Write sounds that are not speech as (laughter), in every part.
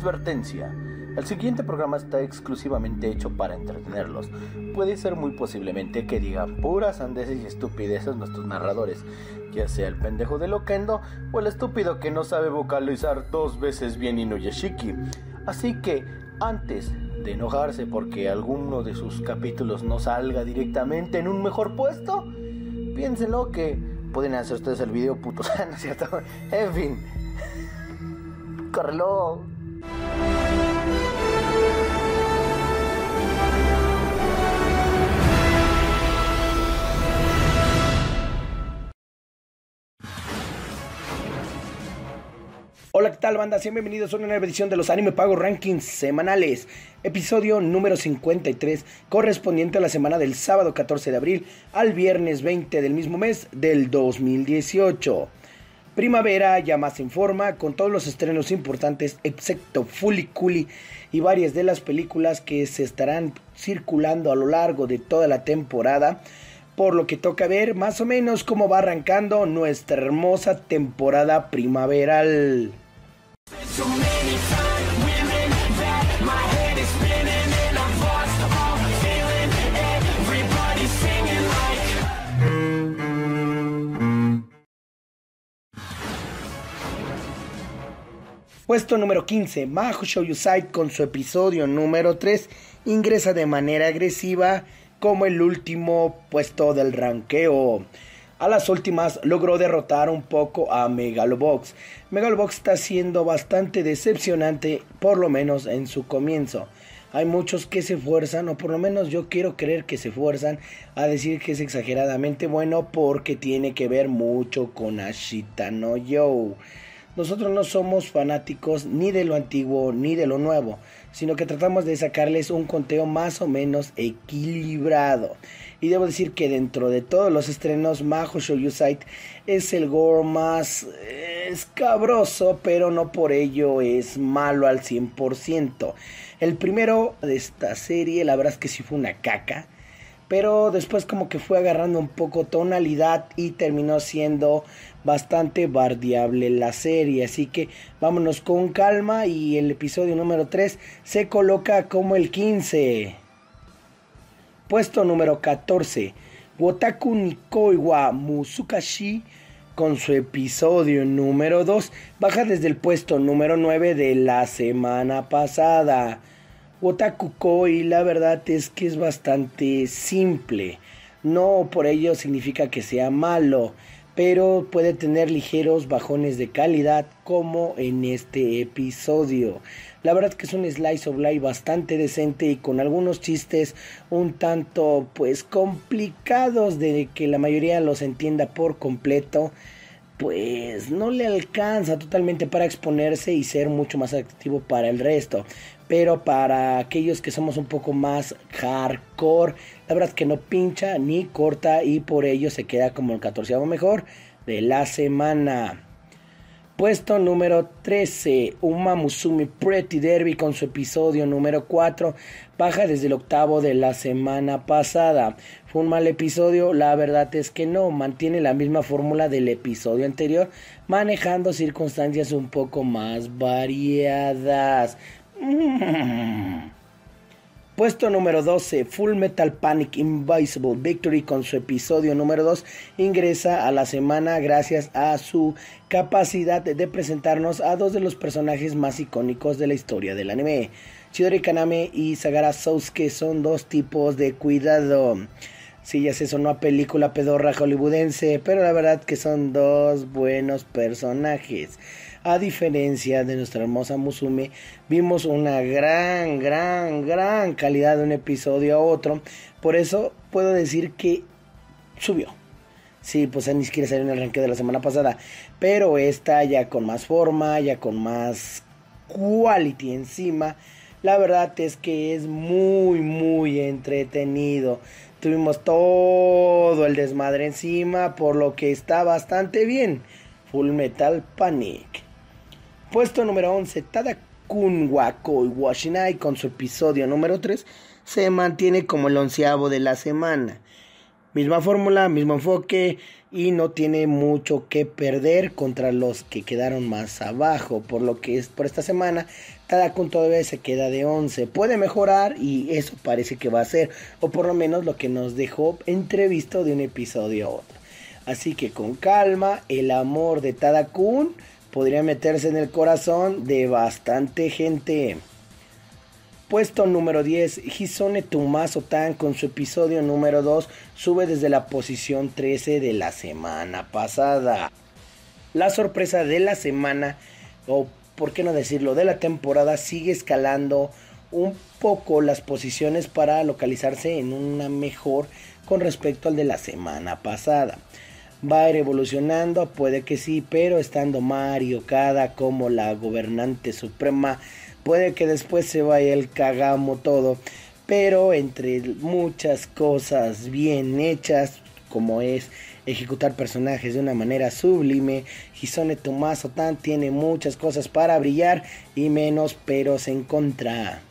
Advertencia. El siguiente programa está exclusivamente hecho para entretenerlos. Puede ser muy posiblemente que digan puras sandeces y estupideces nuestros narradores, ya sea el pendejo de Loquendo o el estúpido que no sabe vocalizar dos veces bien Inuyashiki. Así que, antes de enojarse porque alguno de sus capítulos no salga directamente en un mejor puesto, piénsenlo que pueden hacer ustedes el video puto, (laughs) ¿no cierto? En fin. Córrelo. Hola, ¿qué tal banda? Bienvenidos a una nueva edición de los Anime Pago Rankings semanales, episodio número 53, correspondiente a la semana del sábado 14 de abril al viernes 20 del mismo mes del 2018. Primavera ya más en forma, con todos los estrenos importantes, excepto Fully Cooly y varias de las películas que se estarán circulando a lo largo de toda la temporada por lo que toca ver más o menos cómo va arrancando nuestra hermosa temporada primaveral. Puesto número 15, Maho Show You Side con su episodio número 3 ingresa de manera agresiva como el último puesto del ranqueo. A las últimas logró derrotar un poco a Megalobox. Megalobox está siendo bastante decepcionante, por lo menos en su comienzo. Hay muchos que se esfuerzan, o por lo menos yo quiero creer que se esfuerzan a decir que es exageradamente bueno porque tiene que ver mucho con Ashita no Yo. Nosotros no somos fanáticos ni de lo antiguo ni de lo nuevo, sino que tratamos de sacarles un conteo más o menos equilibrado. Y debo decir que dentro de todos los estrenos, Majo Show You Sight es el gore más escabroso, pero no por ello es malo al 100%. El primero de esta serie, la verdad es que sí fue una caca pero después como que fue agarrando un poco tonalidad y terminó siendo bastante bardeable la serie. Así que vámonos con calma y el episodio número 3 se coloca como el 15. Puesto número 14. Wotaku Nikoiwa Musukashi con su episodio número 2 baja desde el puesto número 9 de la semana pasada. Wotaku Koi la verdad es que es bastante simple. No por ello significa que sea malo pero puede tener ligeros bajones de calidad como en este episodio. La verdad que es un slice of life bastante decente y con algunos chistes un tanto pues complicados de que la mayoría los entienda por completo pues no le alcanza totalmente para exponerse y ser mucho más activo para el resto. Pero para aquellos que somos un poco más hardcore, la verdad que no pincha ni corta y por ello se queda como el 14 mejor de la semana. Puesto número 13, Uma Musumi Pretty Derby con su episodio número 4, baja desde el octavo de la semana pasada. ¿Fue un mal episodio? La verdad es que no, mantiene la misma fórmula del episodio anterior, manejando circunstancias un poco más variadas. (laughs) Puesto número 12, Full Metal Panic Invisible Victory con su episodio número 2 ingresa a la semana gracias a su capacidad de presentarnos a dos de los personajes más icónicos de la historia del anime. Chidori Kaname y Sagara Sousuke son dos tipos de cuidado. Sí, ya se sonó a película pedorra hollywoodense, pero la verdad que son dos buenos personajes. A diferencia de nuestra hermosa Musume, vimos una gran, gran, gran calidad de un episodio a otro. Por eso puedo decir que subió. Sí, pues ni siquiera salió en el ranking de la semana pasada. Pero esta ya con más forma, ya con más quality encima. La verdad es que es muy, muy entretenido. Tuvimos todo el desmadre encima, por lo que está bastante bien. Full Metal Panic. Puesto número 11, Tadakun Wako Washinai con su episodio número 3 se mantiene como el onceavo de la semana. Misma fórmula, mismo enfoque y no tiene mucho que perder contra los que quedaron más abajo. Por lo que es por esta semana, Tadakun todavía se queda de 11. Puede mejorar y eso parece que va a ser, o por lo menos lo que nos dejó entrevisto de un episodio a otro. Así que con calma, el amor de Tadakun podría meterse en el corazón de bastante gente. Puesto número 10, Hisone Tumaso Tan con su episodio número 2 sube desde la posición 13 de la semana pasada. La sorpresa de la semana, o por qué no decirlo, de la temporada sigue escalando un poco las posiciones para localizarse en una mejor con respecto al de la semana pasada. Va a ir evolucionando, puede que sí, pero estando Mario Kada como la gobernante suprema Puede que después se vaya el cagamo todo. Pero entre muchas cosas bien hechas, como es ejecutar personajes de una manera sublime, Hisone Tan tiene muchas cosas para brillar y menos peros en contra.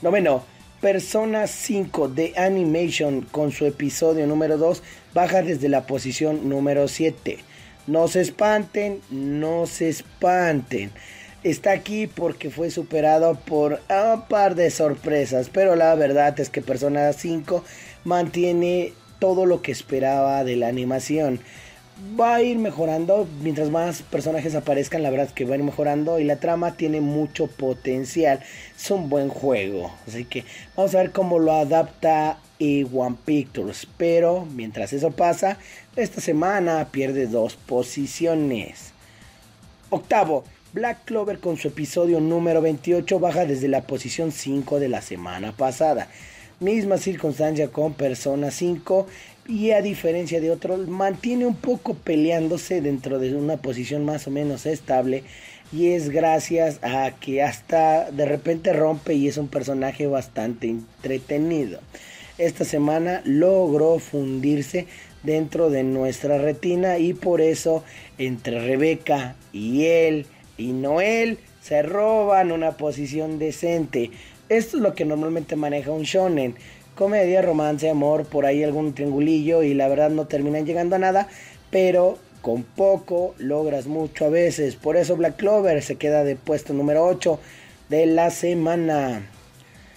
Noveno, Persona 5 de Animation con su episodio número 2 baja desde la posición número 7. No se espanten, no se espanten está aquí porque fue superado por un par de sorpresas, pero la verdad es que Persona 5 mantiene todo lo que esperaba de la animación. Va a ir mejorando mientras más personajes aparezcan, la verdad es que va a ir mejorando y la trama tiene mucho potencial. Es un buen juego, así que vamos a ver cómo lo adapta One Pictures. Pero mientras eso pasa, esta semana pierde dos posiciones. Octavo, Black Clover con su episodio número 28 baja desde la posición 5 de la semana pasada. Misma circunstancia con Persona 5 y a diferencia de otros mantiene un poco peleándose dentro de una posición más o menos estable y es gracias a que hasta de repente rompe y es un personaje bastante entretenido. Esta semana logró fundirse dentro de nuestra retina y por eso entre Rebeca y él y Noel se roban una posición decente. Esto es lo que normalmente maneja un shonen. Comedia, romance, amor, por ahí algún triangulillo y la verdad no terminan llegando a nada, pero con poco logras mucho a veces. Por eso Black Clover se queda de puesto número 8 de la semana.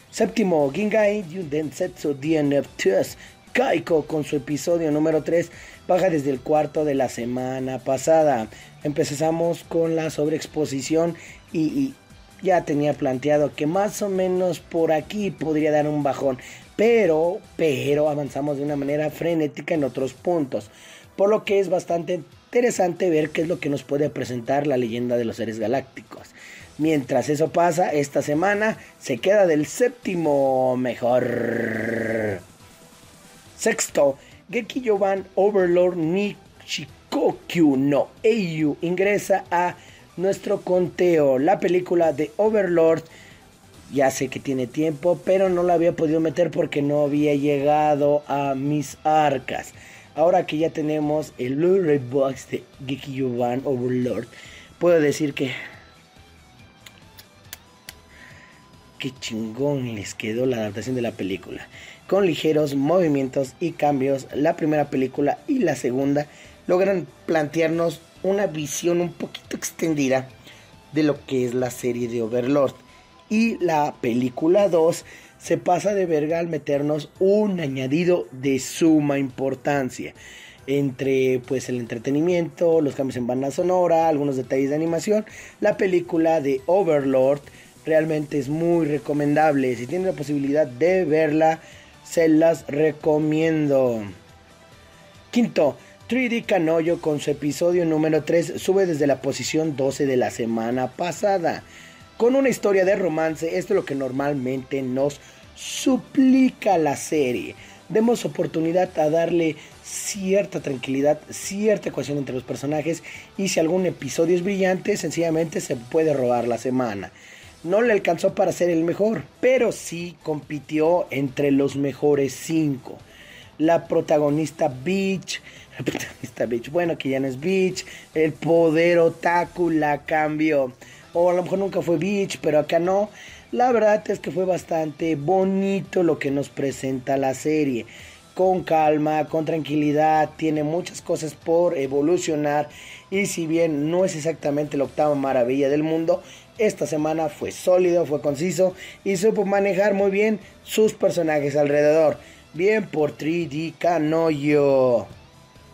Séptimo, Gingai Densetsu DNF2 Kaiko con su episodio número 3 baja desde el cuarto de la semana pasada. Empezamos con la sobreexposición y, ya tenía planteado que más o menos por aquí podría dar un bajón, pero, pero avanzamos de una manera frenética en otros puntos, por lo que es bastante interesante ver qué es lo que nos puede presentar la leyenda de los seres galácticos. Mientras eso pasa, esta semana se queda del séptimo mejor. Sexto, Geki Yoban Overlord Nichikokyu no Eiyu ingresa a nuestro conteo. La película de Overlord ya sé que tiene tiempo, pero no la había podido meter porque no había llegado a mis arcas. Ahora que ya tenemos el Blu-ray box de Geeky Yoban Overlord, puedo decir que. Qué chingón les quedó la adaptación de la película con ligeros movimientos y cambios, la primera película y la segunda logran plantearnos una visión un poquito extendida de lo que es la serie de Overlord. Y la película 2 se pasa de verga al meternos un añadido de suma importancia. Entre pues el entretenimiento, los cambios en banda sonora, algunos detalles de animación, la película de Overlord realmente es muy recomendable. Si tienen la posibilidad de verla, se las recomiendo. Quinto, 3D Canoyo con su episodio número 3 sube desde la posición 12 de la semana pasada. Con una historia de romance, esto es lo que normalmente nos suplica la serie. Demos oportunidad a darle cierta tranquilidad, cierta ecuación entre los personajes y si algún episodio es brillante, sencillamente se puede robar la semana no le alcanzó para ser el mejor, pero sí compitió entre los mejores cinco. La protagonista Beach, la protagonista Beach, bueno, que ya no es Beach, el poder otaku la cambió. O a lo mejor nunca fue Beach, pero acá no. La verdad es que fue bastante bonito lo que nos presenta la serie. con calma, con tranquilidad, tiene muchas cosas por evolucionar y si bien no es exactamente la octava maravilla del mundo, esta semana fue sólido, fue conciso y supo manejar muy bien sus personajes alrededor. Bien por 3D Kanoyo.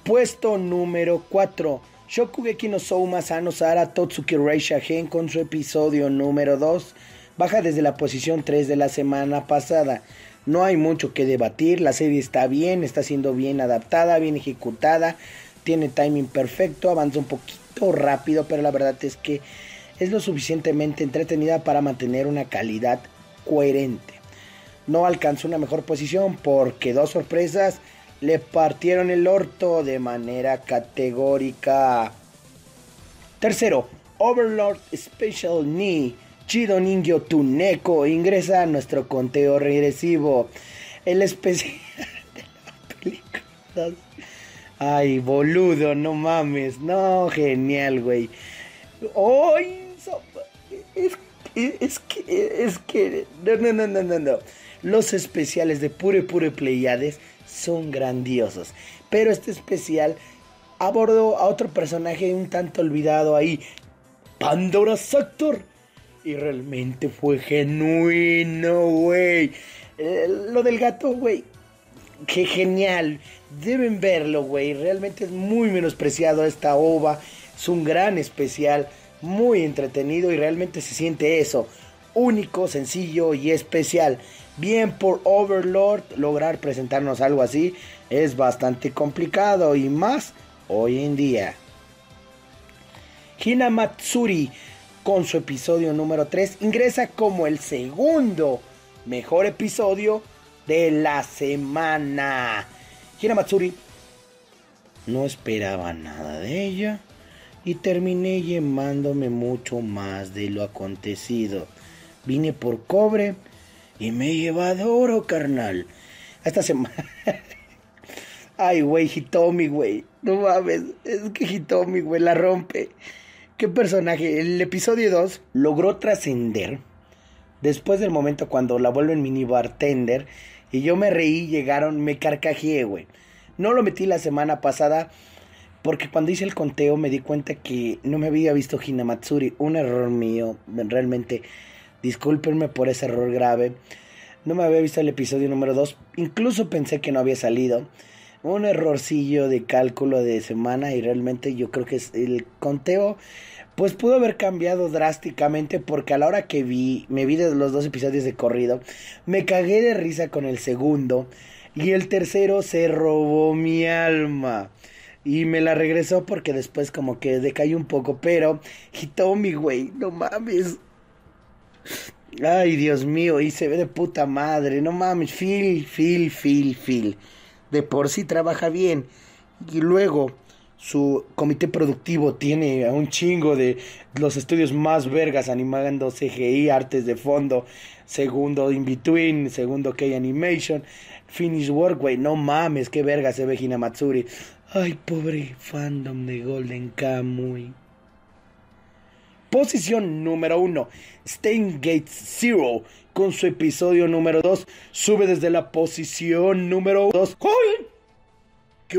Puesto número 4. Shokugeki no Souma Sano Sara Totsuki Reisha Gen con su episodio número 2. Baja desde la posición 3 de la semana pasada. No hay mucho que debatir, la serie está bien, está siendo bien adaptada, bien ejecutada, tiene timing perfecto, avanza un poquito rápido, pero la verdad es que es lo suficientemente entretenida para mantener una calidad coherente. No alcanzó una mejor posición porque dos sorpresas le partieron el orto de manera categórica. Tercero, Overlord Special Knee Chido Ninjo Tuneco ingresa a nuestro conteo regresivo. El especial (laughs) de la película. Ay, boludo, no mames. No, genial, güey. ¡Ay! Es, es, que, es que, no, no, no, no, no. Los especiales de Pure Pure Pleiades son grandiosos. Pero este especial abordó a otro personaje un tanto olvidado ahí. Pandora Sector y realmente fue genuino, güey. Eh, lo del gato, güey. Qué genial. Deben verlo, güey. Realmente es muy menospreciado esta ova. Es un gran especial. Muy entretenido y realmente se siente eso. Único, sencillo y especial. Bien por Overlord lograr presentarnos algo así es bastante complicado y más hoy en día. Hinamatsuri con su episodio número 3, ingresa como el segundo mejor episodio de la semana. Hira Matsuri no esperaba nada de ella y terminé llamándome mucho más de lo acontecido. Vine por cobre y me he llevado oro, carnal. Esta semana. (laughs) Ay, güey, Hitomi, güey. No mames. Es que Hitomi, güey, la rompe. ¿Qué personaje? El episodio 2 logró trascender después del momento cuando la vuelven mini bartender y yo me reí, llegaron, me carcajeé, güey. No lo metí la semana pasada porque cuando hice el conteo me di cuenta que no me había visto Hinamatsuri. Un error mío, realmente. Discúlpenme por ese error grave. No me había visto el episodio número 2. Incluso pensé que no había salido. Un errorcillo de cálculo de semana y realmente yo creo que el conteo pues pudo haber cambiado drásticamente porque a la hora que vi, me vi de los dos episodios de corrido, me cagué de risa con el segundo y el tercero se robó mi alma. Y me la regresó porque después como que decayó un poco, pero Hitomi, güey, no mames. Ay, Dios mío, y se ve de puta madre, no mames, Phil, Phil, Phil, Phil. De por sí trabaja bien. Y luego su comité productivo tiene a un chingo de los estudios más vergas animando CGI, artes de fondo, segundo In Between, segundo K Animation, Finish Work, güey, no mames, qué verga se ve Hinamatsuri. Ay, pobre fandom de Golden Kamuy. Posición número 1, Gate Zero, con su episodio número 2, sube desde la posición número 2. ¡Joder! ¡Qué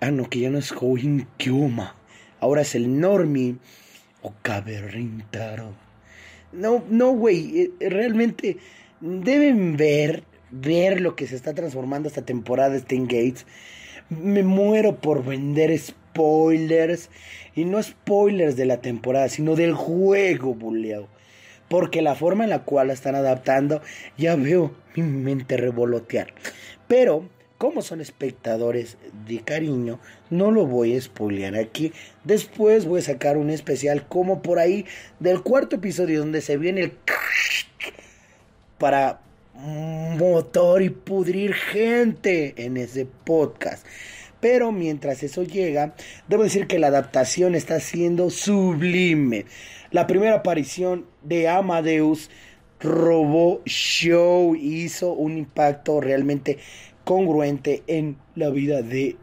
Ah, no, que ya no es Houin Kyuma. Ahora es el Normi o Caberrintaro. No, no, güey. Eh, realmente deben ver, ver lo que se está transformando esta temporada de Gates. Me muero por vender spoilers. Y no spoilers de la temporada, sino del juego, buleo. Porque la forma en la cual la están adaptando, ya veo mi mente revolotear. Pero como son espectadores de cariño, no lo voy a spoilear aquí. Después voy a sacar un especial como por ahí del cuarto episodio donde se viene el para motor y pudrir gente en ese podcast. Pero mientras eso llega, debo decir que la adaptación está siendo sublime. La primera aparición de Amadeus robó show hizo un impacto realmente congruente en la vida de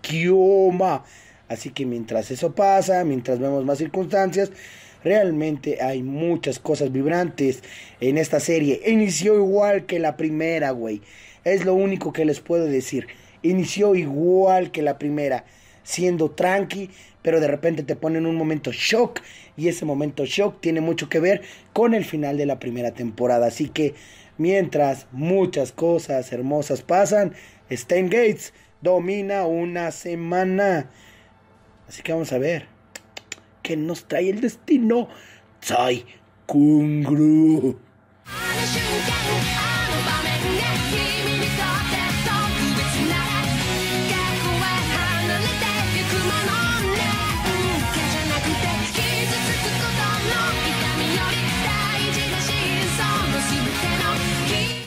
Kioma. Así que mientras eso pasa, mientras vemos más circunstancias, Realmente hay muchas cosas vibrantes en esta serie. Inició igual que la primera, güey. Es lo único que les puedo decir. Inició igual que la primera, siendo tranqui, pero de repente te ponen un momento shock y ese momento shock tiene mucho que ver con el final de la primera temporada. Así que mientras muchas cosas hermosas pasan, Stan Gates domina una semana. Así que vamos a ver qué nos trae el destino. Soy Kungru.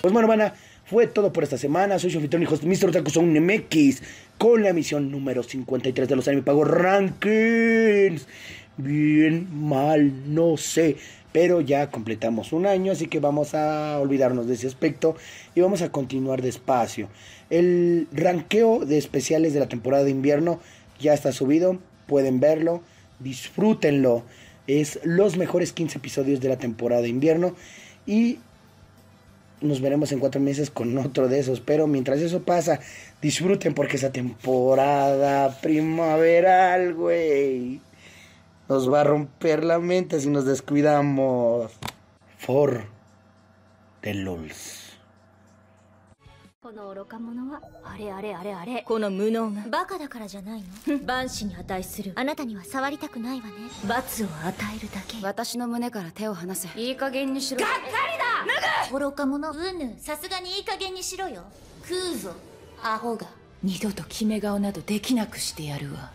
Pues bueno, mana, fue todo por esta semana. Soy su anfitrión host Mr. Otaku Sound MX con la emisión número 53 de los Anime Pago Rankings. Bien, mal, no sé. Pero ya completamos un año, así que vamos a olvidarnos de ese aspecto y vamos a continuar despacio. El ranqueo de especiales de la temporada de invierno ya está subido, pueden verlo, disfrútenlo. Es los mejores 15 episodios de la temporada de invierno y nos veremos en cuatro meses con otro de esos. Pero mientras eso pasa, disfruten porque esa temporada primaveral, güey, nos va a romper la mente si nos descuidamos. For the lulz. この愚か者はあれあれあれあれこの無能がバカだからじゃないの万死に値するあなたには触りたくないわね罰を与えるだけ私の胸から手を離せいい加減にしろ (laughs) 愚か者うぬさすがにいい加減にしろよ食うぞアホが二度と決め顔などできなくしてやるわ